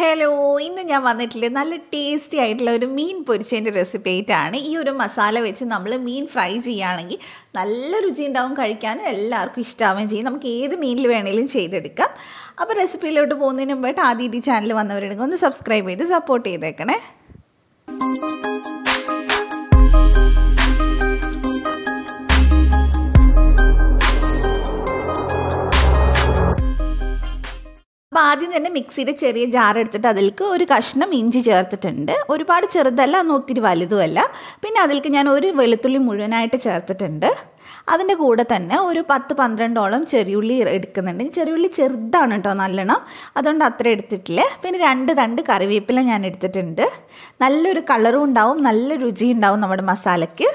Hello ഇന്ന് ഞാൻ വന്നിട്ടുള്ളത് നല്ല ടേസ്റ്റി ആയിട്ടുള്ള ഒരു മീൻ പൊരിച്ചതിന്റെ റെസിപ്പി ആയിട്ടാണ്. ഈ ഒരു മസാല വെച്ച് നമ്മൾ മീൻ ഫ്രൈ ചെയ്യുകയാണെങ്കിൽ നല്ല രുചി ഉണ്ടാവും കഴിക്കാനും എല്ലാവർക്കും ഇഷ്ടമാവുകയും ചെയ്യും. നമുക്ക് ഏത് മീനിൽ വേണമെങ്കിലും ചെയ്തെടുക്കാം. അപ്പോൾ റെസിപ്പിയിലോട്ട് പോകുന്നതിന് മുമ്പായിട്ട് ആദ്യം ഈ ചാനൽ വന്നവരുണ്ടെങ്കിൽ ഒന്ന് സബ്സ്ക്രൈബ് ചെയ്ത് സപ്പോർട്ട് ചെയ്തേക്കണേ. ആദ്യം തന്നെ മിക്സിയുടെ ചെറിയ ജാർ എടുത്തിട്ട് അതിലേക്ക് ഒരു കഷ്ണം ഇഞ്ചി ചേർത്തിട്ടുണ്ട്. ഒരുപാട് ചെറുതല്ല എന്നാൽ ഒത്തിരി വലുതുമല്ല. പിന്നെ അതിലേക്ക് ഞാൻ ഒരു വെളുത്തുള്ളി മുഴുവനായിട്ട് ചേർത്തിട്ടുണ്ട്. അതിന്റെ കൂടെ തന്നെ ഒരു പത്ത് പന്ത്രണ്ടോളം ചെറിയുള്ളി എടുക്കുന്നുണ്ട്. ചെറിയുള്ളി ചെറുതാണ് കേട്ടോ നല്ലോണം. അതുകൊണ്ട് അത്ര എടുത്തിട്ടില്ല. പിന്നെ രണ്ട് തണ്ട് കറിവേപ്പില ഞാൻ എടുത്തിട്ടുണ്ട്. നല്ലൊരു കളറും ഉണ്ടാവും നല്ല രുചി ഉണ്ടാവും നമ്മുടെ മസാലയ്ക്ക്.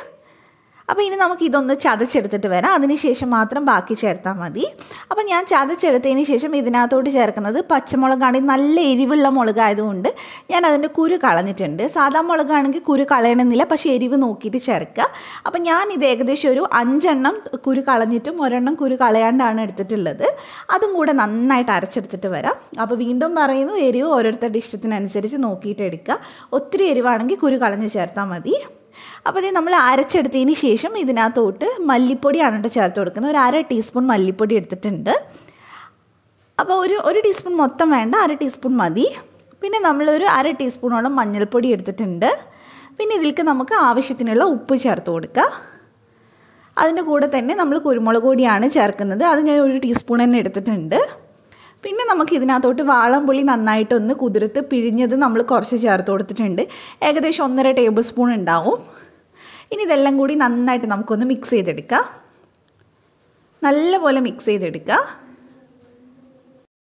അപ്പോൾ ഇനി നമുക്ക് ഇതൊന്ന് ചതച്ചെടുത്തിട്ട് വരാം. അതിനുശേഷം മാത്രം ബാക്കി ചേർത്താൽ മതി. അപ്പോൾ ഞാൻ ചതച്ചെടുത്തതിന് ശേഷം ഇതിനകത്തോട്ട് ചേർക്കുന്നത് പച്ചമുളകാണ്. നല്ല എരിവുള്ള മുളകായതുകൊണ്ട് ഞാൻ അതിന്റെ കുരു കളഞ്ഞിട്ടുണ്ട്. സാധാ മുളകാണെങ്കിൽ കുരു കളയണമെന്നില്ല പക്ഷേ എരിവ് നോക്കിയിട്ട് ചേർക്കുക അപ്പോൾ ഞാൻ ഇത് ഏകദേശം ഒരു അഞ്ചെണ്ണം കുരു കളഞ്ഞിട്ടും ഒരെണ്ണം കുരു കളയാണ്ടാണ് എടുത്തിട്ടുള്ളത്. അതും കൂടെ നന്നായിട്ട് അരച്ചെടുത്തിട്ട് വരാം. അപ്പോൾ വീണ്ടും പറയുന്നു എരിവ് ഓരോരുത്തരുടെ ഇഷ്ടത്തിനനുസരിച്ച് നോക്കിയിട്ട് എടുക്കുക ഒത്തിരി എരിവാണെങ്കിൽ കുരു കളഞ്ഞ് ചേർത്താൽ മതി. അപ്പോൾ ഇത് നമ്മൾ അരച്ചെടുത്തതിന് ശേഷം ഇതിനകത്തോട്ട് മല്ലിപ്പൊടിയാണ് കേട്ടോ ചേർത്ത് കൊടുക്കുന്നത്. ഒരു അര ടീസ്പൂൺ മല്ലിപ്പൊടി എടുത്തിട്ടുണ്ട്. അപ്പോൾ ഒരു ഒരു ടീസ്പൂൺ മൊത്തം വേണ്ട അര ടീസ്പൂൺ മതി. പിന്നെ നമ്മളൊരു അര ടീസ്പൂണോളം മഞ്ഞൾപ്പൊടി എടുത്തിട്ടുണ്ട്. പിന്നെ ഇതിലേക്ക് നമുക്ക് ആവശ്യത്തിനുള്ള ഉപ്പ് ചേർത്ത് കൊടുക്കുക അതിന്റെ കൂടെ തന്നെ നമ്മൾ കുരുമുളക് പൊടിയാണ് ചേർക്കുന്നത്. അത് ഞാൻ ഒരു ടീസ്പൂൺ തന്നെ എടുത്തിട്ടുണ്ട്. പിന്നെ നമുക്ക് ഇതിനകത്തോട്ട് വാളംപുളി നന്നായിട്ടൊന്ന് കുതിർത്ത് പിഴിഞ്ഞത് നമ്മൾ കുറച്ച് ചേർത്ത് കൊടുത്തിട്ടുണ്ട്. ഏകദേശം ഒന്നര ടേബിൾ സ്പൂൺ ഉണ്ടാവും. ഇനി ഇതെല്ലാം കൂടി നന്നായിട്ട് നമുക്കൊന്ന് മിക്സ് ചെയ്തെടുക്കാം. നല്ലപോലെ മിക്സ് ചെയ്തെടുക്കുക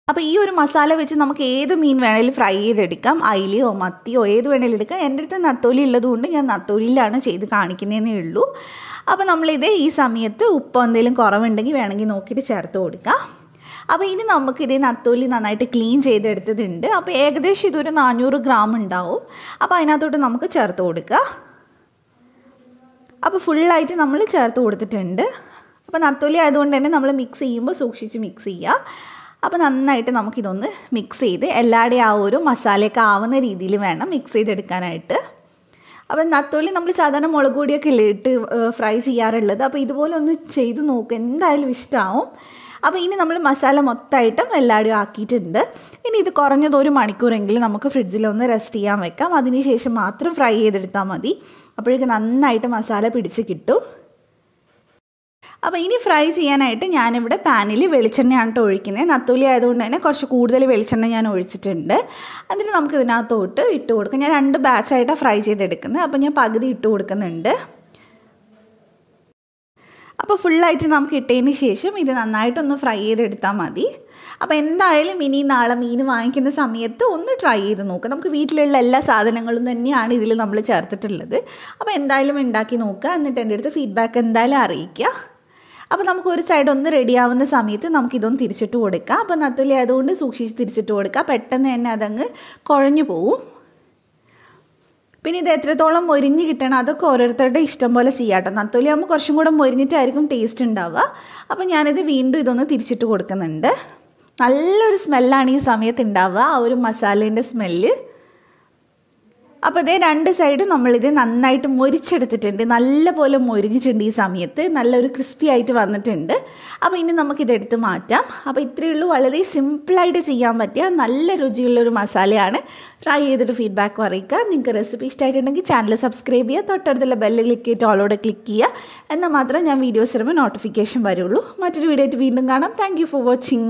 അപ്പോൾ ഈ ഒരു മസാല വെച്ച് നമുക്ക് ഏത് മീൻ വേണേലും ഫ്രൈ ചെയ്തെടുക്കാം. അയിലയോ മത്തിയോ ഏത് വേണേലും എടുക്കാം. എന്റെ അടുത്ത് നത്തോലി ഉള്ളതുകൊണ്ട് ഞാൻ നത്തോലിയിലാണ് ചെയ്ത് കാണിക്കുന്നതെന്നേ ഉള്ളൂ. അപ്പോൾ നമ്മളിത് ഈ സമയത്ത് ഉപ്പ് എന്തെങ്കിലും കുറവുണ്ടെങ്കിൽ വേണമെങ്കിൽ നോക്കിയിട്ട് ചേർത്ത് കൊടുക്കാം. അപ്പോൾ ഇനി നമുക്ക് നത്തോലി നന്നായിട്ട് ക്ലീൻ ചെയ്തെടുത്തതുണ്ട്. അപ്പോൾ ഏകദേശം ഇതൊരു നാനൂറ് ഗ്രാം ഉണ്ടാവും. അപ്പോൾ അതിനകത്തോട്ട് നമുക്ക് ചേർത്ത് കൊടുക്കുക അപ്പോൾ ഫുള്ളായിട്ട് നമ്മൾ ചേർത്ത് കൊടുത്തിട്ടുണ്ട്. അപ്പോൾ നത്തോലി ആയതുകൊണ്ട് തന്നെ നമ്മൾ മിക്സ് ചെയ്യുമ്പോൾ സൂക്ഷിച്ച് മിക്സ് ചെയ്യുക അപ്പോൾ നന്നായിട്ട് നമുക്കിതൊന്ന് മിക്സ് ചെയ്ത് എല്ലാവരുടെയും ആ ഒരു മസാലയൊക്കെ ആവുന്ന രീതിയിൽ വേണം മിക്സ് ചെയ്തെടുക്കാനായിട്ട്. അപ്പോൾ നത്തോലി നമ്മൾ സാധാരണ മുളക് പൊടിയൊക്കെ ഇട്ട് ഫ്രൈ ചെയ്യാറുള്ളത്. അപ്പോൾ ഇതുപോലെ ഒന്ന് ചെയ്ത് നോക്കുക എന്തായാലും ഇഷ്ടമാവും അപ്പോൾ ഇനി നമ്മൾ മസാല മൊത്തമായിട്ടും എല്ലാവരും ആക്കിയിട്ടുണ്ട്. ഇനി ഇത് കുറഞ്ഞത് ഒരു മണിക്കൂറെങ്കിലും നമുക്ക് ഫ്രിഡ്ജിലൊന്ന് റെസ്റ്റ് ചെയ്യാൻ വെക്കാം. അതിന് ശേഷം മാത്രം ഫ്രൈ ചെയ്തെടുത്താൽ മതി. അപ്പോഴേക്ക് നന്നായിട്ട് മസാല പിടിച്ച് കിട്ടും. അപ്പോൾ ഇനി ഫ്രൈ ചെയ്യാനായിട്ട് ഞാനിവിടെ പാനിൽ വെളിച്ചെണ്ണയാണ് കേട്ടോ ഒഴിക്കുന്നത് നത്തൂലി ആയതുകൊണ്ട് തന്നെ കുറച്ച് കൂടുതൽ വെളിച്ചെണ്ണ ഞാൻ ഒഴിച്ചിട്ടുണ്ട്. അതിന് നമുക്ക് ഇതിനകത്തോട്ട് ഇട്ട് കൊടുക്കാം. ഞാൻ രണ്ട് ബാച്ചായിട്ടാണ് ഫ്രൈ ചെയ്തെടുക്കുന്നത് അപ്പോൾ ഞാൻ പകുതി ഇട്ട് കൊടുക്കുന്നുണ്ട്. അപ്പോൾ ഫുള്ളായിട്ട് നമുക്ക് ഇട്ടതിന് ശേഷം ഇത് നന്നായിട്ടൊന്ന് ഫ്രൈ ചെയ്തെടുത്താൽ മതി. അപ്പോൾ എന്തായാലും ഇനി നാളെ മീൻ വാങ്ങിക്കുന്ന സമയത്ത് ഒന്ന് ട്രൈ ചെയ്ത് നോക്കുക നമുക്ക് വീട്ടിലുള്ള എല്ലാ സാധനങ്ങളും തന്നെയാണ് ഇതിൽ നമ്മൾ ചേർത്തിട്ടുള്ളത്. അപ്പോൾ എന്തായാലും ഉണ്ടാക്കി നോക്കുക. എന്നിട്ട് എന്റെ അടുത്ത് ഫീഡ്ബാക്ക് എന്തായാലും അറിയിക്കുക. അപ്പോൾ നമുക്ക് ഒരു സൈഡ് ഒന്ന് റെഡിയാവുന്ന സമയത്ത് നമുക്കിതൊന്ന് തിരിച്ചിട്ട് കൊടുക്കാം. അപ്പോൾ നത്തുലി ആയതുകൊണ്ട് സൂക്ഷിച്ച് തിരിച്ചിട്ട് കൊടുക്കുക പെട്ടെന്ന് തന്നെ അതങ്ങ് കുഴഞ്ഞു പോവും. പിന്നെ ഇത് എത്രത്തോളം മൊരിഞ്ഞ് കിട്ടണം അതൊക്കെ ഓരോരുത്തരുടെ ഇഷ്ടം പോലെ ചെയ്യാട്ടോ. നത്തോലി ആകുമ്പോൾ കുറച്ചും കൂടെ മൊരിഞ്ഞിട്ടായിരിക്കും ടേസ്റ്റ് ഉണ്ടാവുക. അപ്പോൾ ഞാനിത് വീണ്ടും ഇതൊന്ന് തിരിച്ചിട്ട് കൊടുക്കുന്നുണ്ട്. നല്ലൊരു സ്മെല്ലാണ് ഈ സമയത്ത് ഉണ്ടാവുക. ആ ഒരു മസാലേന്റെ സ്മെല്ല് അപ്പോൾ ഇതേ രണ്ട് സൈഡും നമ്മളിത് നന്നായിട്ട് മൊരിച്ചെടുത്തിട്ടുണ്ട്. നല്ലപോലെ മൊരിഞ്ഞിട്ടുണ്ട് ഈ സമയത്ത്. നല്ലൊരു ക്രിസ്പി ആയിട്ട് വന്നിട്ടുണ്ട്. അപ്പോൾ ഇനി നമുക്കിതെടുത്ത് മാറ്റാം. അപ്പോൾ ഇത്രയേ ഉള്ളൂ. വളരെ സിമ്പിളായിട്ട് ചെയ്യാൻ പറ്റിയ നല്ല രുചിയുള്ളൊരു മസാലയാണ്. ട്രൈ ചെയ്തിട്ട് ഫീഡ്ബാക്ക് അറിയിക്കുക. നിങ്ങൾക്ക് റെസിപ്പി ഇഷ്ടമായിട്ടുണ്ടെങ്കിൽ ചാനൽ സബ്സ്ക്രൈബ് ചെയ്യുക. തൊട്ടടുത്തുള്ള ബെല്ല് ക്ലിക്ക് ചെയ്തിട്ട് ഓളോടെ ക്ലിക്ക് ചെയ്യുക. എന്നാൽ മാത്രമേ ഞാൻ വീഡിയോസ് വരുമ്പോൾ നോട്ടിഫിക്കേഷൻ വരുള്ളൂ. മറ്റൊരു വീഡിയോ ആയിട്ട് വീണ്ടും കാണാം. Thank for watching